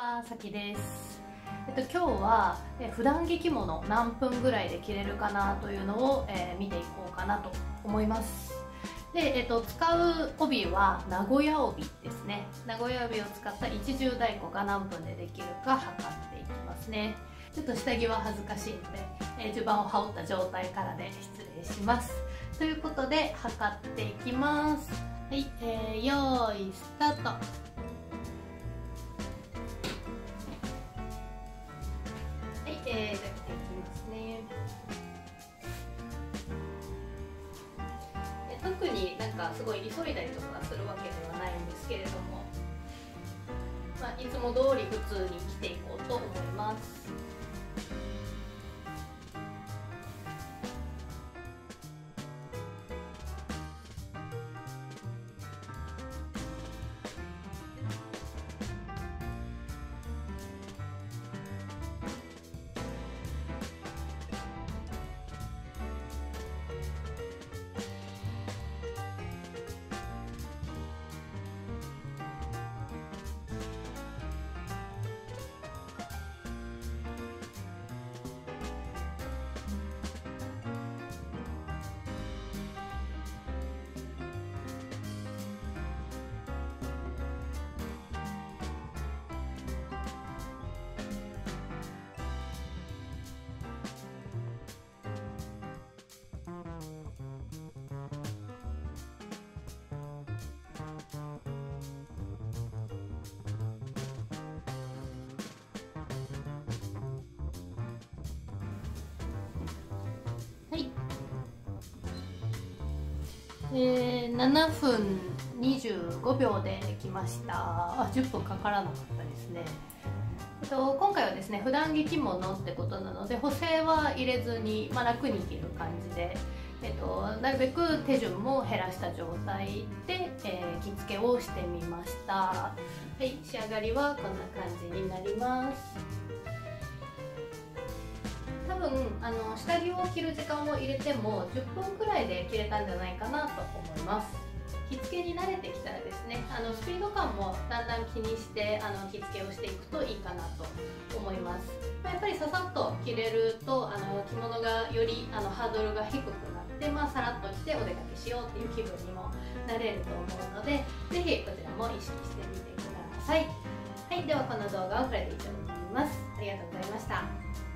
は、さきです。えっと、今日はえ普段着着物何分ぐらいで着れるかなというのを、えー見ていこうかなと思います。で、えっと、使う帯は名古屋帯ですね。名古屋帯を使った一重太鼓が何分でできるか測っていきますね。ちょっと下着は恥ずかしいので、えー、襦袢を羽織った状態からで失礼します。ということで、測っていきます。はい、えー、よーい、スタート。になんかすごい急いだりとかするわけではないんですけれども、まあ、いつも通り普通に着ていこうと思います。えー、7分25秒できました。あ、10分かからなかったですね。えっと、今回はですね普段着着物ってことなので補正は入れずに、まあ、楽に着る感じで、えっと、なるべく手順も減らした状態で、えー着付けをしてみましたはい仕上がりはこんな感じになりますあの下着を着る時間を入れても10分くらいで着れたんじゃないかなと思います。着付けに慣れてきたらですねあのスピード感もだんだん気にしてあの着付けをしていくといいかなと思います、まやっぱりささっと着れるとあの着物がよりあのハードルが低くなって、まあ、さらっと着てお出かけしようっていう気分にもなれると思うのでぜひこちらも意識してみてください。はいではこの動画はこれで以上になります。ありがとうございました。